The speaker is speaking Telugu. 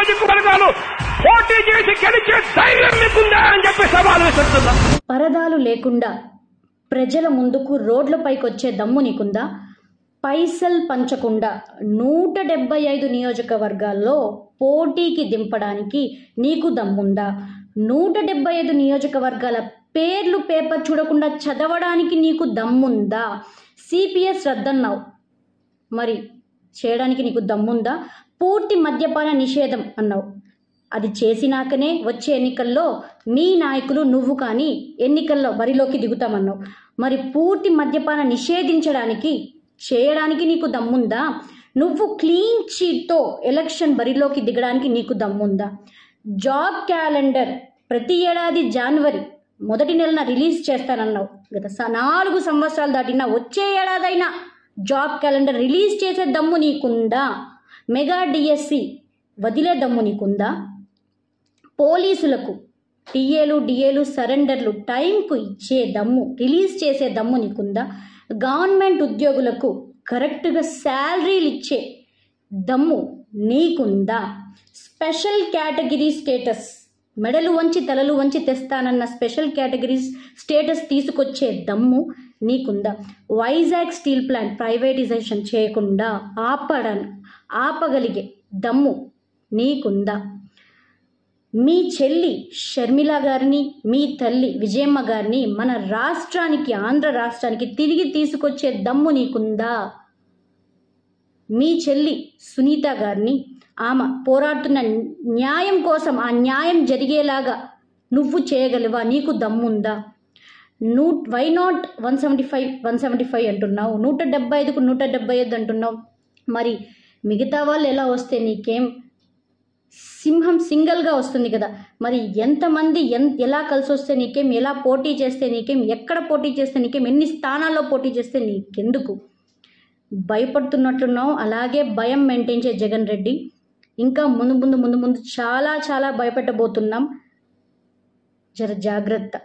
నియోజకవర్గాలు పోటీ చేసి గెలిచే ధైర్యం మీకుందా అని చెప్పి సవాల్ విసురుతున్నా. పరదాలు లేకుండా ప్రజల ముందుకు రోడ్లపైకి వచ్చే దమ్ము నీకుందా? పైసల్ పంచకుండా నూట డెబ్బై ఐదు నియోజకవర్గాల్లో పోటీకి దింపడానికి నీకు దమ్ముందా? నూట డెబ్బై ఐదు నియోజకవర్గాల పేర్లు పేపర్ చూడకుండా చదవడానికి నీకు దమ్ముందా? సిపిఎస్ రద్దన్నావు. మరి చేయడానికి నీకు దమ్ముందా? పూర్తి మద్యపాన నిషేధం అన్నావు. అది చేసినాకనే వచ్చే ఎన్నికల్లో మీ నాయకులు నువ్వు కానీ ఎన్నికల్లో బరిలోకి దిగుతామన్నావు. మరి పూర్తి మద్యపాన నిషేధించడానికి చేయడానికి నీకు దమ్ముందా? నువ్వు క్లీన్ చీట్తో ఎలక్షన్ బరిలోకి దిగడానికి నీకు దమ్ముందా? జాబ్ క్యాలెండర్ ప్రతి ఏడాది జనవరి మొదటి నెలన రిలీజ్ చేస్తానన్నావు. గత స- నాలుగు సంవత్సరాలు దాటినా వచ్చే ఏడాదైనా జాబ్ క్యాలెండర్ రిలీజ్ చేసే దమ్ము నీకుందా? మెగా డిఎస్సి వదిలే దమ్ము నీకుందా? పోలీసులకు టీఏలు డిఏలు సరెండర్లు టైంకు ఇచ్చే దమ్ము రిలీజ్ చేసే దమ్ము నీకుందా? గవర్నమెంట్ ఉద్యోగులకు కరెక్ట్గా శాలరీలు ఇచ్చే దమ్ము నీకుందా? స్పెషల్ కేటగిరీ స్టేటస్ మెడలు వంచి తలలు వంచి తెస్తానన్న స్పెషల్ కేటగిరీస్ స్టేటస్ తీసుకొచ్చే దమ్ము నీకుందా? వైజాగ్ స్టీల్ ప్లాంట్ ప్రైవేటైజేషన్ చేయకుండా ఆపడం ఆపగలిగే దమ్ము నీకుందా? మీ చెల్లి షర్మిల గారిని మీ తల్లి విజయమ్మ గారిని మన రాష్ట్రానికి ఆంధ్ర రాష్ట్రానికి తిరిగి తీసుకొచ్చే దమ్ము నీకుందా? మీ చెల్లి సునీత గారిని ఆమె పోరాడుతున్న న్యాయం కోసం ఆ న్యాయం జరిగేలాగా నువ్వు చేయగలవా? నీకు దమ్ముందా? నూ why not one seventy five one seventy five అంటున్నావు? నూట డెబ్బై ఐదుకు నూట డెబ్బై ఐదు అంటున్నావు. మరి మిగతా వాళ్ళు ఎలా వస్తే నీకేం సింహం సింగిల్గా వస్తుంది కదా? మరి ఎంతమంది ఎన్ ఎలా కలిసి వస్తే నీకేం ఎలా పోటీ చేస్తే నీకేం ఎక్కడ పోటీ చేస్తే నీకేం ఎన్ని స్థానాల్లో పోటీ చేస్తే నీకెందుకు? భయపడుతున్నట్లున్నావు. అలాగే భయం మెయింటైన్ చే జగన్ రెడ్డి. ఇంకా ముందు ముందు ముందు ముందు చాలా చాలా భయపెట్టబోతున్నాం. జర జాగ్రత్త.